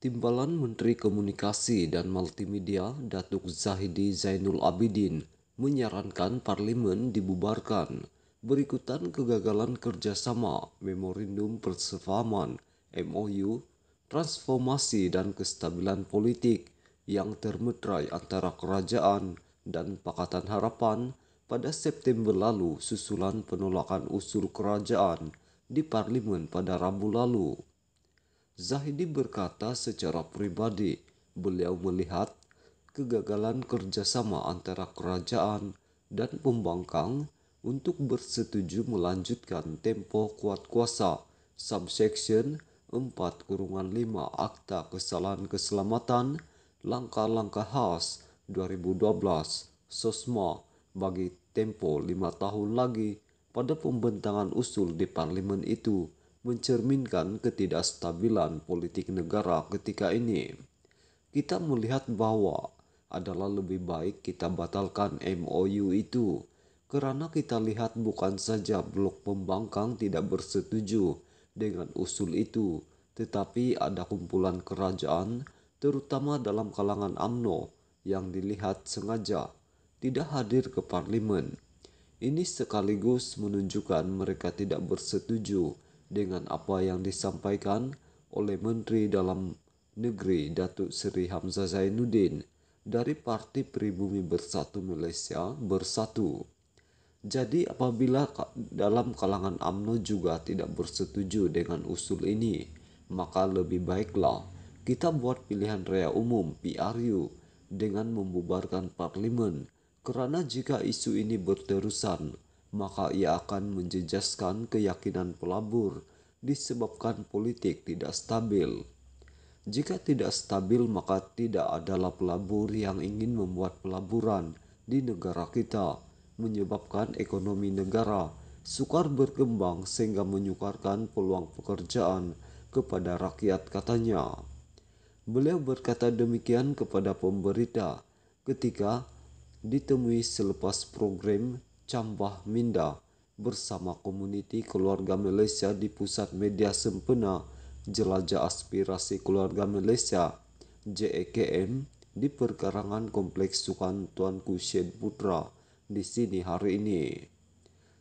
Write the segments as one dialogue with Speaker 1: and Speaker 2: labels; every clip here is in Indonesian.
Speaker 1: Timbalan Menteri Komunikasi dan Multimedia Datuk Zahidi Zainul Abidin menyarankan parlimen dibubarkan berikutan kegagalan kerjasama Memorandum Persefahaman MOU transformasi dan kestabilan politik yang termeterai antara kerajaan dan Pakatan Harapan pada September lalu susulan penolakan usul kerajaan di parlimen pada Rabu lalu. Zahidi berkata secara pribadi beliau melihat kegagalan kerjasama antara kerajaan dan pembangkang untuk bersetuju melanjutkan tempo kuat kuasa subsection 4 kurungan 5 Akta Kesalahan Keselamatan Langkah-Langkah Khas 2012 SOSMA bagi tempo lima tahun lagi pada pembentangan usul di parlimen itu mencerminkan ketidakstabilan politik negara ketika ini. Kita melihat bahwa adalah lebih baik kita batalkan MOU itu karena kita lihat bukan saja blok pembangkang tidak bersetuju dengan usul itu, tetapi ada kumpulan kerajaan, terutama dalam kalangan AMNO, yang dilihat sengaja tidak hadir ke parlimen. Ini sekaligus menunjukkan mereka tidak bersetuju dengan apa yang disampaikan oleh Menteri Dalam Negeri Datuk Seri Hamzah Zainuddin dari Parti Pribumi Bersatu Malaysia Bersatu. Jadi apabila dalam kalangan AMNO juga tidak bersetuju dengan usul ini, maka lebih baiklah kita buat pilihan raya umum PRU dengan membubarkan parlimen kerana jika isu ini berterusan, maka ia akan menjejaskan keyakinan pelabur disebabkan politik tidak stabil. Jika tidak stabil, maka tidak adalah pelabur yang ingin membuat pelaburan di negara kita menyebabkan ekonomi negara sukar berkembang sehingga menyukarkan peluang pekerjaan kepada rakyat katanya. Beliau berkata demikian kepada pemberita ketika ditemui selepas program Cambah Minda bersama komuniti keluarga Malaysia di Pusat Media Sempena Jelajah Aspirasi Keluarga Malaysia JAKM di perkarangan Kompleks Sukan Tuanku Syed Putra di sini hari ini.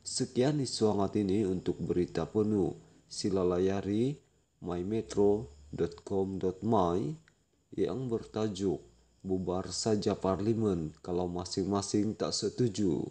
Speaker 1: Sekian isu hangat ini untuk berita penuh. Sila layari mymetro.com.my yang bertajuk Bubar saja parlimen kalau masing-masing tak setuju.